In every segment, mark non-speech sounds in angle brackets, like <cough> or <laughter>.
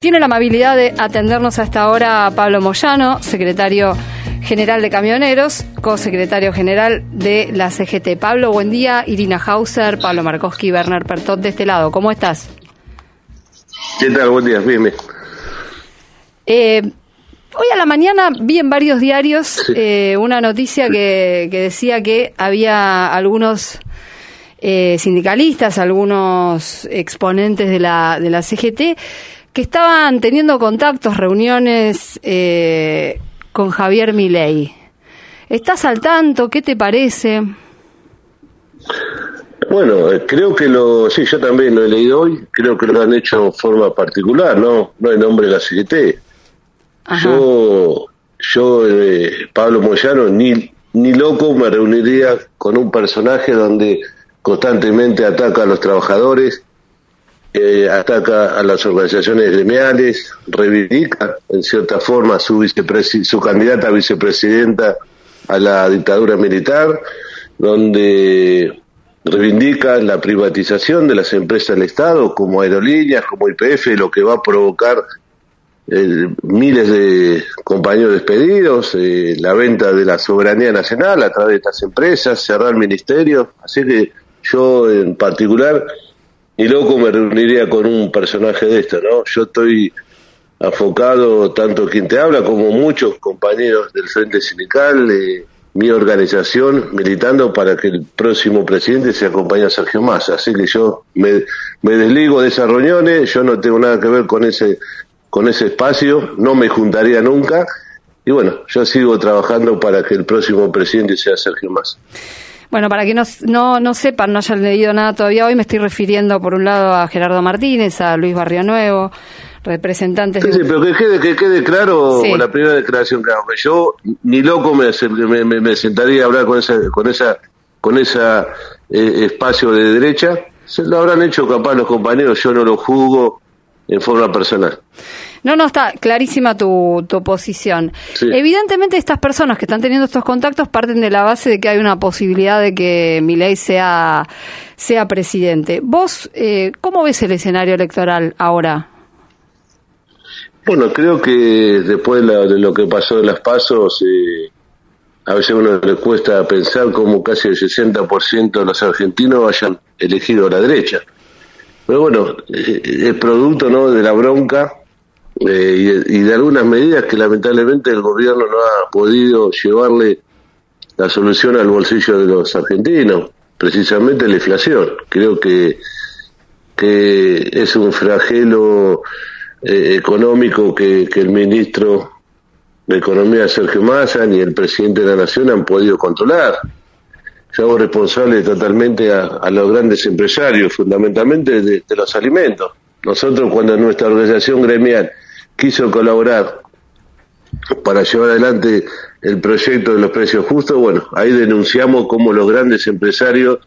Tiene la amabilidad de atendernos a esta hora Pablo Moyano, secretario general de Camioneros, co-secretario general de la CGT. Pablo, buen día. Irina Hauser, Pablo Markowski, Bernard Pertot de este lado. ¿Cómo estás? ¿Qué tal? Buen día, bien. Eh, hoy a la mañana vi en varios diarios eh, una noticia que, que, decía que había algunos eh, sindicalistas, algunos exponentes de la, de la CGT que estaban teniendo contactos, reuniones eh, con Javier Milei. ¿Estás al tanto? ¿Qué te parece? Bueno, eh, creo que lo, sí, yo también lo he leído hoy, creo que lo han hecho en forma particular, ¿no? No en nombre de la CGT. Yo, yo eh, Pablo Moyano, ni, ni loco me reuniría con un personaje donde constantemente ataca a los trabajadores, eh, ataca a las organizaciones gremiales, reivindica en cierta forma su, su candidata a vicepresidenta a la dictadura militar, donde reivindica la privatización de las empresas del Estado, como aerolíneas, como IPF, lo que va a provocar eh, miles de compañeros despedidos, eh, la venta de la soberanía nacional a través de estas empresas, cerrar el ministerio. Así que yo en particular y loco me reuniría con un personaje de esto, ¿no? Yo estoy afocado, tanto quien te habla como muchos compañeros del Frente Sindical, de mi organización, militando para que el próximo presidente se acompañe a Sergio Massa. Así que yo me, me desligo de esas reuniones, yo no tengo nada que ver con ese, con ese espacio, no me juntaría nunca. Y bueno, yo sigo trabajando para que el próximo presidente sea Sergio Massa. Bueno, para que no, no, no sepan, no hayan leído nada todavía, hoy me estoy refiriendo por un lado a Gerardo Martínez, a Luis Barrio Nuevo, representantes sí, pero que quede, que quede claro la primera declaración que hago, que yo ni loco me, me, me, sentaría a hablar con esa, con esa, con esa eh, espacio de derecha, se lo habrán hecho capaz los compañeros, yo no lo juzgo en forma personal. No, no, está clarísima tu, tu posición. Evidentemente estas personas que están teniendo estos contactos parten de la base de que hay una posibilidad de que Milei sea, sea presidente. ¿Vos eh, cómo ves el escenario electoral ahora? Bueno, creo que después de, lo que pasó en las pasos, eh, a veces uno le cuesta pensar cómo casi el 60% de los argentinos hayan elegido la derecha. Pero bueno, eh, es producto ¿no? de la bronca eh, y, de, algunas medidas que lamentablemente el gobierno no ha podido llevarle la solución al bolsillo de los argentinos, precisamente la inflación. Creo que, que es un flagelo eh, económico que, el ministro de Economía, Sergio Massa, ni el presidente de la Nación han podido controlar. Yo hago responsable totalmente a, los grandes empresarios, fundamentalmente de, de los alimentos. Nosotros cuando nuestra organización gremial quiso colaborar para llevar adelante el proyecto de los precios justos, bueno, ahí denunciamos cómo los grandes empresarios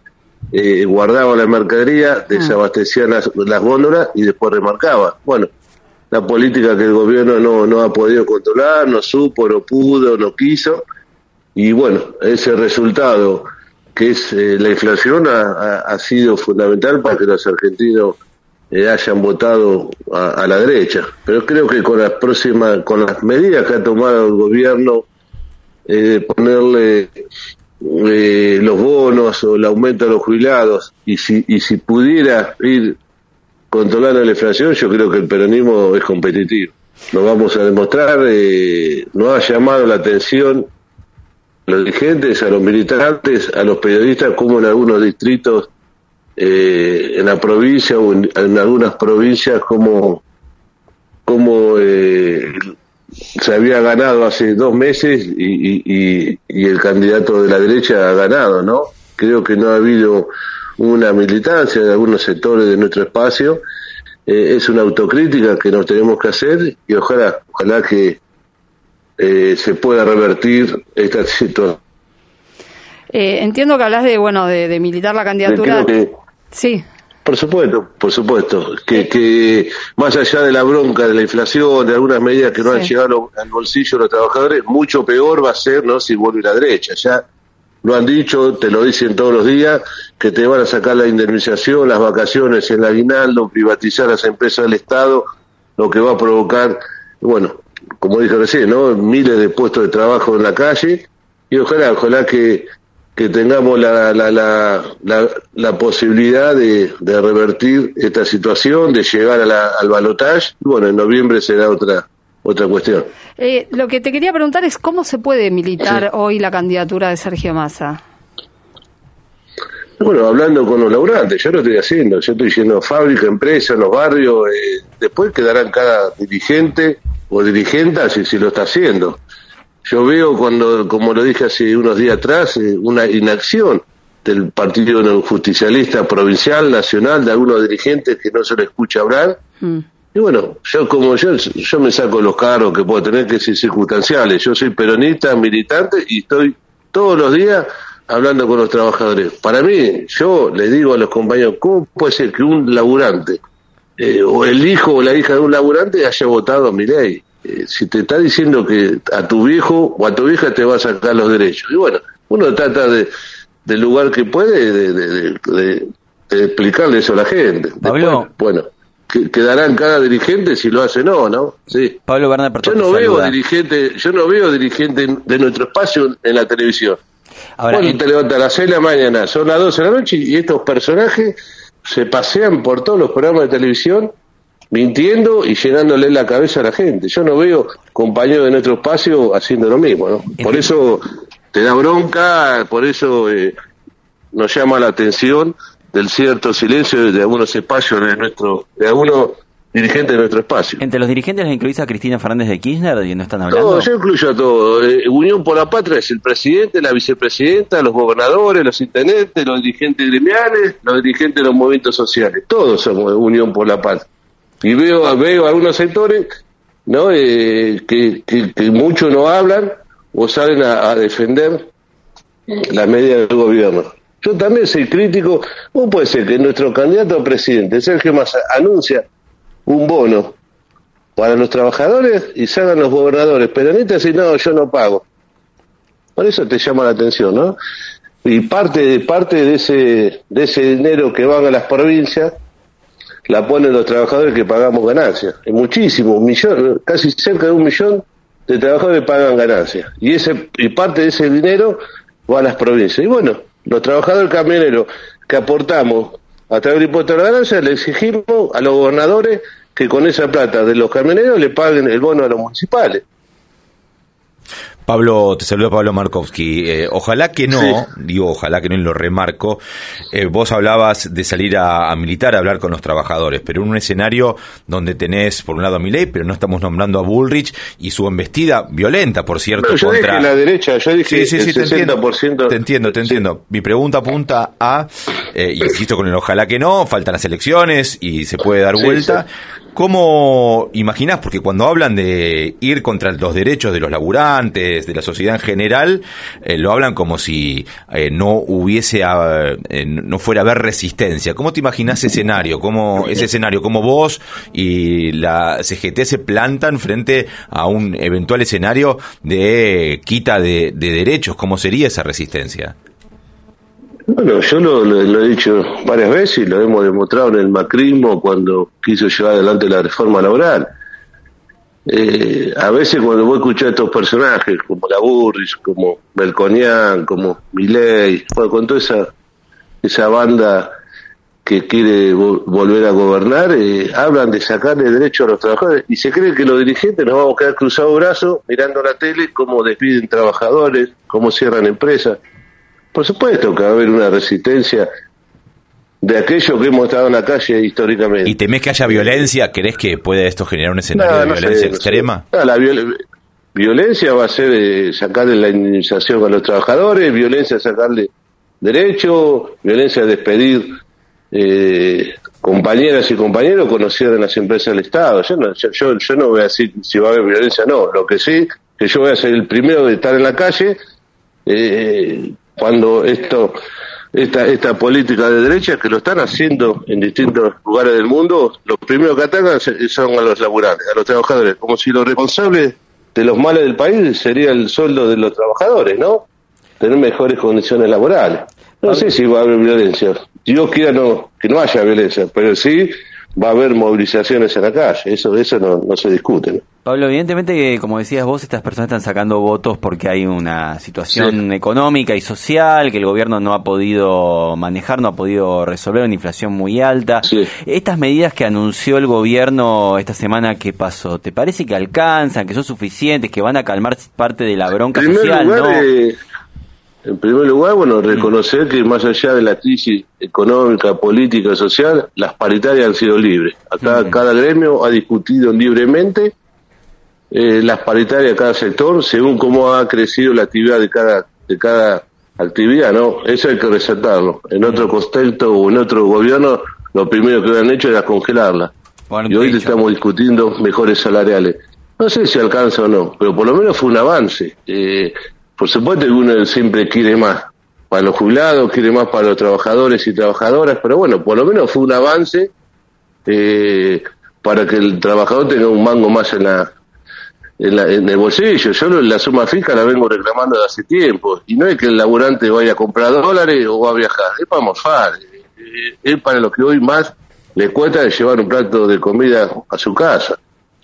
eh, guardaban la mercadería, ah. desabastecían las, las góndolas y después remarcaban. Bueno, la política que el gobierno no, no ha podido controlar, no supo, no pudo, no quiso, y bueno, ese resultado que es eh, la inflación ha, ha sido fundamental para que los argentinos eh, hayan votado a, la derecha. Pero creo que con las próximas, con las medidas que ha tomado el gobierno, eh, ponerle eh, los bonos o el aumento de los jubilados, y si, y si pudiera ir controlando la inflación, yo creo que el peronismo es competitivo. Nos vamos a demostrar, eh, nos ha llamado la atención a los dirigentes, a los militantes, a los periodistas, como en algunos distritos eh, en la provincia o en, algunas provincias como, como eh, se había ganado hace dos meses y, el candidato de la derecha ha ganado, ¿no? Creo que no ha habido una militancia de algunos sectores de nuestro espacio. Eh, es una autocrítica que nos tenemos que hacer y ojalá, ojalá que se pueda revertir esta situación. entiendo que hablas de, bueno, de, militar la candidatura. Sí. Por supuesto, por supuesto. Que, que más allá de la bronca de la inflación, de algunas medidas que no han llegado al bolsillo de los trabajadores, mucho peor va a ser no si vuelve la derecha. Ya lo han dicho, te lo dicen todos los días, que te van a sacar la indemnización, las vacaciones, el aguinaldo, privatizar las empresas del Estado. lo que va a provocar, bueno, como dije recién, ¿no? Miles de puestos de trabajo en la calle y ojalá, ojalá que, que tengamos la, la, la, la, posibilidad de, de, revertir esta situación, de llegar a al balotaje. Bueno, en noviembre será otra otra cuestión. Eh, lo que te quería preguntar es cómo se puede militar hoy la candidatura de Sergio Massa. Bueno, hablando con los laburantes, yo lo estoy haciendo, yo estoy yendo fábrica, empresa, los barrios, eh, después quedarán cada dirigente o dirigente si, si lo está haciendo. Yo veo cuando, como lo dije hace unos días atrás, eh, una inacción del Partido Justicialista Provincial, Nacional, de algunos dirigentes que no se le escucha hablar. Mm. Y bueno, yo como yo, yo me saco los cargos que puedo tener que ser circunstanciales. Yo soy peronista, militante y estoy todos los días hablando con los trabajadores. Para mí, yo le digo a los compañeros, ¿cómo puede ser que un laburante eh, o el hijo o la hija de un laburante haya votado a mi ley? Eh, si te está diciendo que a tu viejo o a tu hija te va a sacar los derechos. Y bueno, uno trata de, del lugar que puede de, de, explicarle eso a la gente. bueno quedará en cada dirigente si lo hace o no, ¿no? Sí. Pablo Bernal, yo no veo dirigente, yo no veo dirigente de nuestro espacio en la televisión. Ahora, Cuando te levantas a las 6 de la mañana, son las 12 de la noche y estos personajes se pasean por todos los programas de televisión mintiendo y llenándole la cabeza a la gente. Yo no veo compañeros de nuestro espacio haciendo lo mismo, ¿no? Por eso te da bronca, por eso eh, nos llama la atención del cierto silencio de algunos espacios de nuestro, de algunos dirigentes de nuestro espacio. Entre los dirigentes les incluís a Cristina Fernández de Kirchner y no están hablando. No, yo incluyo a todos. Eh, Unión por la Patria es el presidente, la vicepresidenta, los gobernadores, los intendentes, los dirigentes gremiales, los dirigentes de los movimientos sociales. Todos somos Unión por la Patria. Y veo, veo algunos sectores ¿no? Eh, que, que, muchos no hablan o salen a, defender las medidas del gobierno. Yo también soy crítico. ¿Cómo puede ser que nuestro candidato a presidente, Sergio Massa, anuncia un bono para los trabajadores y salgan los gobernadores peronistas y no, yo no pago? Por eso te llama la atención, ¿no? Y parte, parte de, ese, de ese dinero que van a las provincias la ponen los trabajadores que pagamos ganancias. Es muchísimo, un millón, casi cerca de un millón de trabajadores pagan ganancias. Y, ese, y parte de ese dinero va a las provincias. Y bueno, los trabajadores camioneros que aportamos a través del impuesto de la ganancia, le exigimos a los gobernadores que con esa plata de los camioneros le paguen el bono a los municipales. Pablo, te saludo Pablo Markovsky. Eh, ojalá que no, digo ojalá que no, y lo remarco. Eh, vos hablabas de salir a, militar, a hablar con los trabajadores, pero en un escenario donde tenés, por un lado, a Milei, pero no estamos nombrando a Bullrich y su embestida violenta, por cierto, yo contra. Dije la derecha, yo dije sí, sí, sí, Te entiendo, te entiendo, te entiendo. Mi pregunta apunta a, eh, insisto con el ojalá que no, faltan las elecciones y se puede dar vuelta. ¿Cómo imaginás? Porque cuando hablan de ir contra los derechos de los laburantes, de la sociedad en general, eh, lo hablan como si eh, no hubiese, eh, no fuera a haber resistencia. ¿Cómo te imaginás ese escenario? ¿Cómo, ese escenario, cómo vos y la CGT se plantan frente a un eventual escenario de quita de derechos? ¿Cómo sería esa resistencia? Bueno, yo lo, he dicho varias veces y lo hemos demostrado en el macrismo cuando quiso llevar adelante la reforma laboral. Eh, a veces cuando voy a escuchar a estos personajes, como la Burris, como Belconian, como Milei, con toda esa, esa banda que quiere volver a gobernar, eh, hablan de sacarle derechos a los trabajadores y se cree que los dirigentes nos vamos a quedar cruzados brazos mirando la tele cómo despiden trabajadores, cómo cierran empresas. Por supuesto que va a haber una resistencia de aquello que hemos estado en la calle históricamente. ¿Y temés que haya violencia? ¿Crees que puede esto generar un escenario de violencia extrema? la violencia va a ser eh, sacarle la indemnización a los trabajadores, violencia sacarle derecho, violencia despedir eh, compañeras y compañeros conocidos en las empresas del Estado. Yo no, yo, yo no voy a decir si va a haber violencia o no. Lo que sí, que yo voy a ser el primero de estar en la calle eh, cuando esto esta, esta política de derecha que lo están haciendo en distintos lugares del mundo, los primeros que atacan son a los laburantes, a los trabajadores, como si lo responsable de los males del país sería el sueldo de los trabajadores, ¿no? Tener mejores condiciones laborales. No sé si va a haber violencia. Dios quiera no, que no haya violencia, pero sí va a haber movilizaciones en la calle, eso, eso no, no se discute. Pablo, evidentemente, como decías vos, estas personas están sacando votos porque hay una situación económica y social que el gobierno no ha podido manejar, no ha podido resolver, una inflación muy alta. Estas medidas que anunció el gobierno esta semana, ¿qué pasó? ¿Te parece que alcanzan, que son suficientes, que van a calmar parte de la bronca social? ¿no? Eh, en primer lugar, bueno, reconocer que más allá de la crisis económica, política, social, las paritarias han sido libres. Acá cada gremio ha discutido libremente eh, las paritarias de cada sector según cómo ha crecido la actividad de cada de cada actividad, ¿no? Eso hay que resaltarlo. En otro contexto o en otro gobierno, lo primero que han hecho era congelarla. y hoy estamos discutiendo mejores salariales. No sé si alcanza o no, pero por lo menos fue un avance. Eh, por supuesto que uno siempre quiere más para los jubilados, quiere más para los trabajadores y trabajadoras, pero bueno, por lo menos fue un avance eh, para que el trabajador tenga un mango más en la, en, el bolsillo. Yo la suma fija la vengo reclamando de hace tiempo. Y no es que el laburante vaya a comprar dólares o va a viajar, es para morfar. Eh, es para lo que hoy más le cuesta llevar un plato de comida a su casa.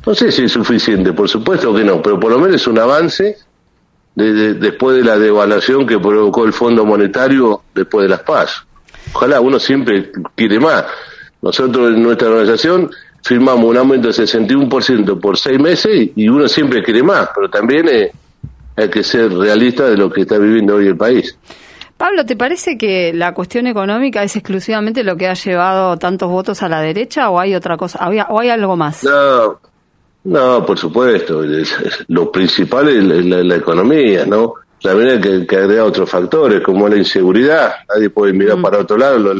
No sé si es suficiente, por supuesto que no, pero por lo menos es un avance después de la devaluación que provocó el Fondo Monetario después de las paz. Ojalá uno siempre quiere más. Nosotros en nuestra organización firmamos un aumento de 61% por seis meses y uno siempre quiere más, pero también eh, hay que ser realista de lo que está viviendo hoy el país. Pablo, ¿te parece que la cuestión económica es exclusivamente lo que ha llevado tantos votos a la derecha o hay otra cosa, o hay algo más? No, no, por supuesto. Lo principal es la, economía, ¿no? También hay que, que, agregar otros factores, como la inseguridad. Nadie puede mirar mm. para otro lado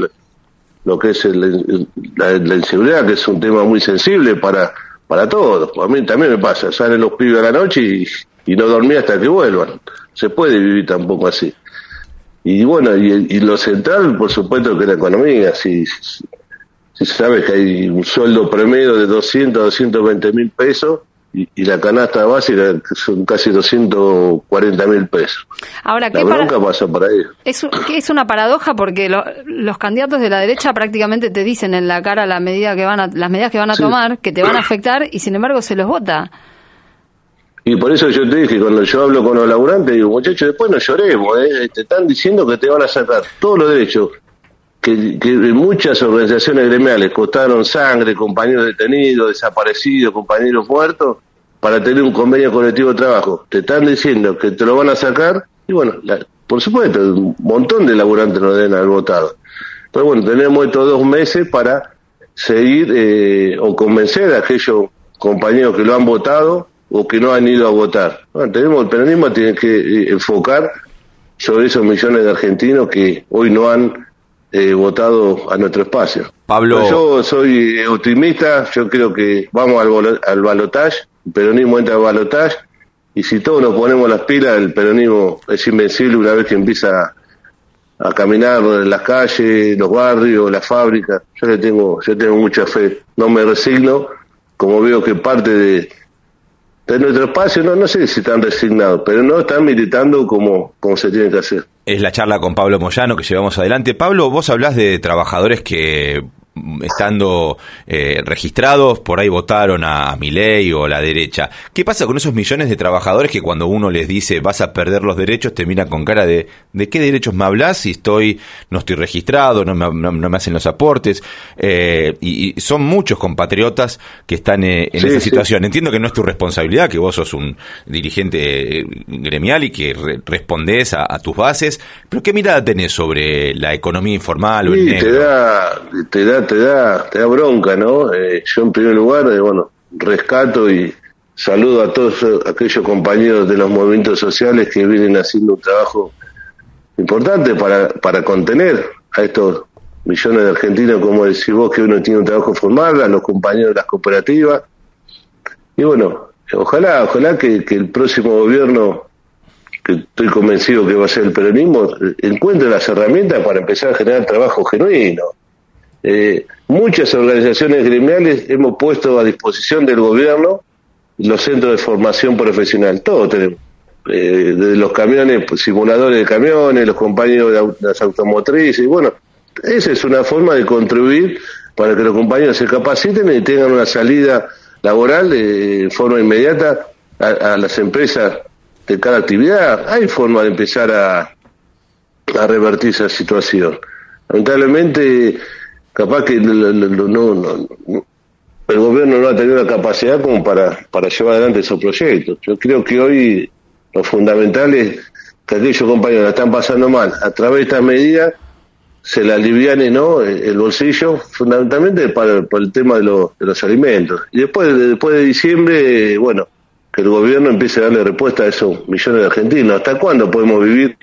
lo, que es la, inseguridad, que es un tema muy sensible para, para todos. A mí también me pasa. Salen los pibes a la noche y, y no dormí hasta que vuelvan. Se puede vivir tampoco así. Y bueno, y, y lo central, por supuesto, que la economía. Si, si sabes que hay un sueldo promedio de 200 a 220 mil pesos y, la canasta básica son casi 240 mil pesos. Ahora, ¿qué pasa por ahí. Es, que es una paradoja porque los candidatos de la derecha prácticamente te dicen en la cara la medida que van a, las medidas que van a tomar, que te van a <clears throat> afectar y sin embargo se los vota. Y por eso yo te dije, cuando yo hablo con los laburantes, digo, muchachos, después no lloremos, ¿eh? te están diciendo que te van a sacar todos los derechos que, muchas organizaciones gremiales costaron sangre, compañeros detenidos, desaparecidos, compañeros muertos, para tener un convenio colectivo de trabajo. Te están diciendo que te lo van a sacar, y bueno, por supuesto, un montón de laburantes no deben haber votado. Pero bueno, tenemos estos dos meses para seguir eh, o convencer a aquellos compañeros que lo han votado o que no han ido a votar. Bueno, tenemos, el peronismo tiene que eh, enfocar sobre esos millones de argentinos que hoy no han eh, votado a nuestro espacio. Pablo. yo soy optimista, yo creo que vamos al, al balotaje, el peronismo entra al balotaje, y si todos nos ponemos las pilas, el peronismo es invencible una vez que empieza a caminar en las calles, los barrios, las fábricas. Yo le tengo, yo tengo mucha fe. No me resigno, como veo que parte de, de nuestro espacio, no, no sé si están resignados, pero no están militando como, como se tiene que hacer. Es la charla con Pablo Moyano que llevamos adelante. Pablo, vos hablás de trabajadores que estando eh, registrados, por ahí votaron a, mi ley o a la derecha. ¿Qué pasa con esos millones de trabajadores que cuando uno les dice vas a perder los derechos, te miran con cara de ¿de qué derechos me hablas si estoy, no estoy registrado, no me, no, me hacen los aportes? Eh, y, son muchos compatriotas que están eh, en esa situación. Entiendo que no es tu responsabilidad, que vos sos un dirigente gremial y que respondés a, tus bases, pero ¿qué mirada tenés sobre la economía informal o el negro? Te da, te da te da, te da bronca, ¿no? Eh, yo en primer lugar, eh, bueno, rescato y saludo a todos aquellos compañeros de los movimientos sociales que vienen haciendo un trabajo importante para, para contener a estos millones de argentinos, como decís vos, que uno tiene un trabajo formal, a los compañeros de las cooperativas. Y bueno, ojalá, ojalá que, que el próximo gobierno, que estoy convencido que va a ser el peronismo, encuentre las herramientas para empezar a generar trabajo genuino. Eh, muchas organizaciones gremiales hemos puesto a disposición del gobierno los centros de formación profesional, todo tenemos. Eh, los camiones, pues, simuladores de camiones, los compañeros de las automotrices, y bueno, esa es una forma de contribuir para que los compañeros se capaciten y tengan una salida laboral de forma inmediata a, las empresas de cada actividad. Hay forma de empezar a, a revertir esa situación. Lamentablemente, capaz que no, no, el gobierno no ha tenido la capacidad como para, para llevar adelante esos proyectos. Yo creo que hoy lo fundamental es que aquellos compañeros la están pasando mal, a través de estas medidas se le aliviane ¿no? el bolsillo, fundamentalmente para, el tema de, de, los alimentos. Y después, después de diciembre, bueno, que el gobierno empiece a darle respuesta a esos millones de argentinos. ¿Hasta cuándo podemos vivir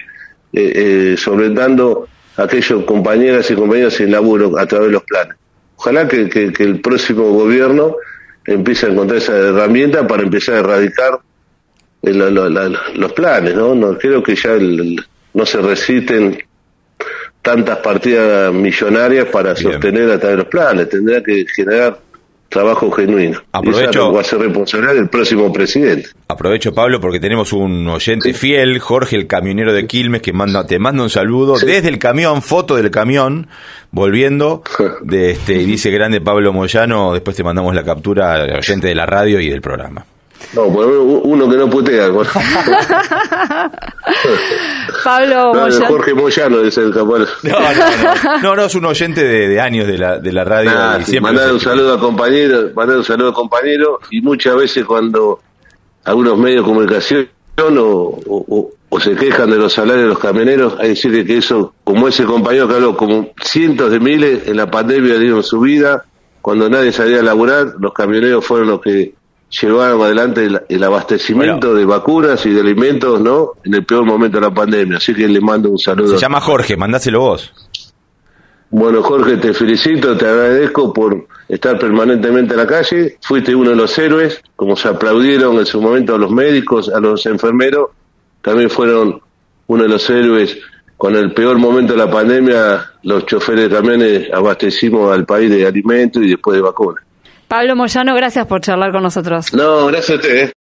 eh, eh, a aquellos compañeras y compañeros sin laburo a través de los planes? Ojalá que, el próximo gobierno empiece a encontrar esa herramienta para empezar a erradicar eh, los planes, ¿no? no creo que ya no se resisten tantas partidas millonarias para sostener a través de los planes. Tendrá que generar trabajo genuino. Aprovecho, va a ser responsabilidad del próximo presidente. Aprovecho, Pablo, porque tenemos un oyente fiel, Jorge, el camionero de Quilmes, que manda, te manda un saludo desde el camión, foto del camión, volviendo, de este, y dice grande Pablo Moyano, después te mandamos la captura al oyente de la radio y del programa. No, uno que no putea. <laughs> Pablo Moyano. Jorge Moyano es el capaz. No, no, no, es un oyente de, años de la, de la radio. mandar un saludo a compañeros, mandar un saludo a compañeros y muchas veces cuando algunos medios de comunicación o, o, se quejan de los salarios de los camioneros, hay que decir que eso, como ese compañero que habló, como cientos de miles en la pandemia dieron su vida, cuando nadie salía a laburar, los camioneros fueron los que llevaron adelante el, abastecimiento de vacunas y de alimentos, ¿no? En el peor momento de la pandemia. Así que le mando un saludo. Se llama Jorge, mandáselo vos. Bueno, Jorge, te felicito, te agradezco por estar permanentemente en la calle. Fuiste uno de los héroes, como se aplaudieron en su momento a los médicos, a los enfermeros. También fueron uno de los héroes con el peor momento de la pandemia. Los choferes de camiones abastecimos al país de alimentos y después de vacunas. Pablo Moyano, gracias por charlar con nosotros. No, gracias a ustedes.